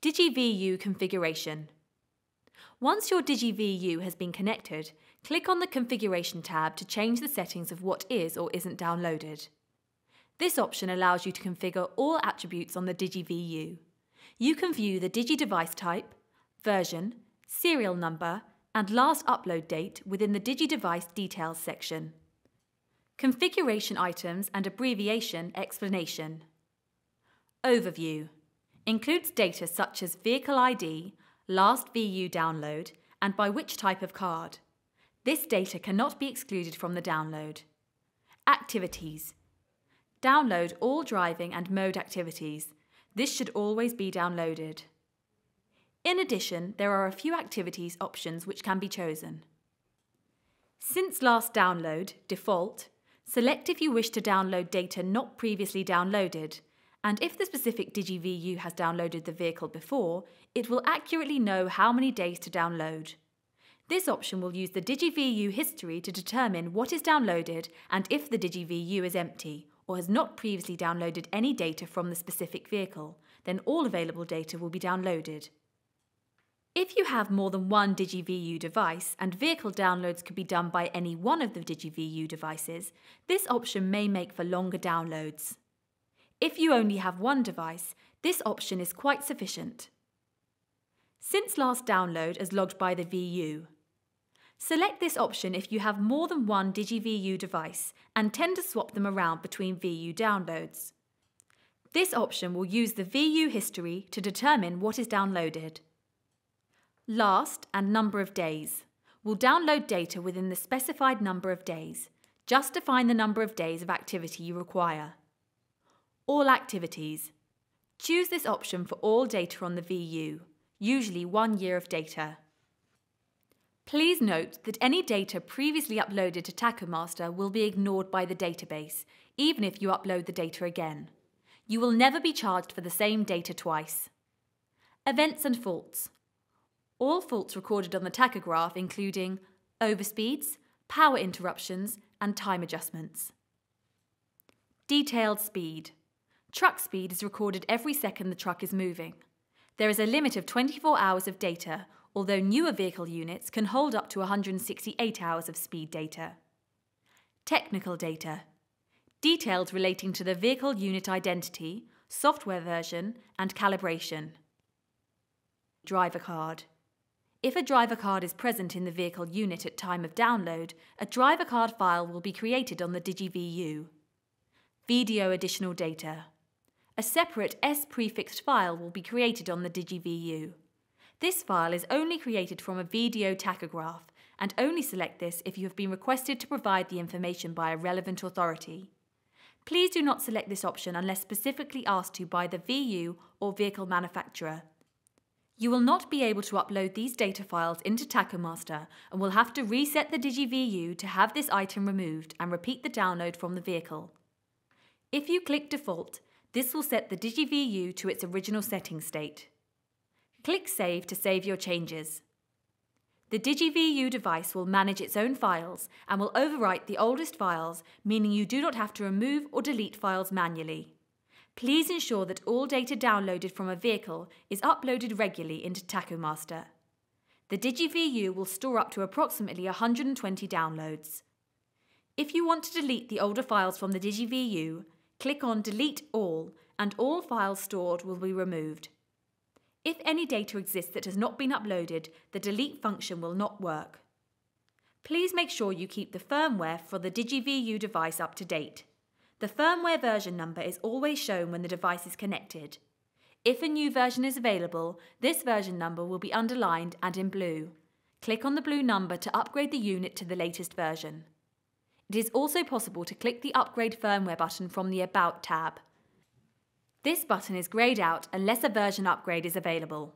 DigiVU configuration. Once your DigiVU has been connected, click on the Configuration tab to change the settings of what is or isn't downloaded. This option allows you to configure all attributes on the DigiVU. You can view the Digi device type, version, serial number, and last upload date within the Digi device details section. Configuration items and abbreviation explanation. Overview includes data such as vehicle ID, last VU download, and by which type of card. This data cannot be excluded from the download. Activities. Download all driving and mode activities. This should always be downloaded. In addition, there are a few activities options which can be chosen. Since last download, default, select if you wish to download data not previously downloaded, and if the specific DigiVU has downloaded the vehicle before, it will accurately know how many days to download. This option will use the DigiVU history to determine what is downloaded and if the DigiVU is empty or has not previously downloaded any data from the specific vehicle, then all available data will be downloaded. If you have more than one DigiVU device and vehicle downloads could be done by any one of the DigiVU devices, this option may make for longer downloads. If you only have one device, this option is quite sufficient. Since last download as logged by the VU. Select this option if you have more than one DigiVU device and tend to swap them around between VU downloads. This option will use the VU history to determine what is downloaded. Last and number of days will download data within the specified number of days. Just define the number of days of activity you require. All activities. Choose this option for all data on the VU, usually one year of data. Please note that any data previously uploaded to TachoMaster will be ignored by the database, even if you upload the data again. You will never be charged for the same data twice. Events and faults. All faults recorded on the tachograph including overspeeds, power interruptions and time adjustments. Detailed speed. Truck speed is recorded every second the truck is moving. There is a limit of 24 hours of data, although newer vehicle units can hold up to 168 hours of speed data. Technical data. Details relating to the vehicle unit identity, software version, and calibration. Driver card. If a driver card is present in the vehicle unit at time of download, a driver card file will be created on the DigiVU. VDO additional data. A separate S prefixed file will be created on the DigiVU. This file is only created from a VDO tachograph and only select this if you have been requested to provide the information by a relevant authority. Please do not select this option unless specifically asked to by the VU or vehicle manufacturer. You will not be able to upload these data files into TachoMaster and will have to reset the DigiVU to have this item removed and repeat the download from the vehicle. If you click Default, this will set the DigiVU to its original setting state. Click Save to save your changes. The DigiVU device will manage its own files and will overwrite the oldest files, meaning you do not have to remove or delete files manually. Please ensure that all data downloaded from a vehicle is uploaded regularly into TachoMaster. The DigiVU will store up to approximately 120 downloads. If you want to delete the older files from the DigiVU, click on Delete All and all files stored will be removed. If any data exists that has not been uploaded, the delete function will not work. Please make sure you keep the firmware for the DigiVU device up to date. The firmware version number is always shown when the device is connected. If a new version is available, this version number will be underlined and in blue. Click on the blue number to upgrade the unit to the latest version. It is also possible to click the Upgrade Firmware button from the About tab. This button is greyed out unless a version upgrade is available.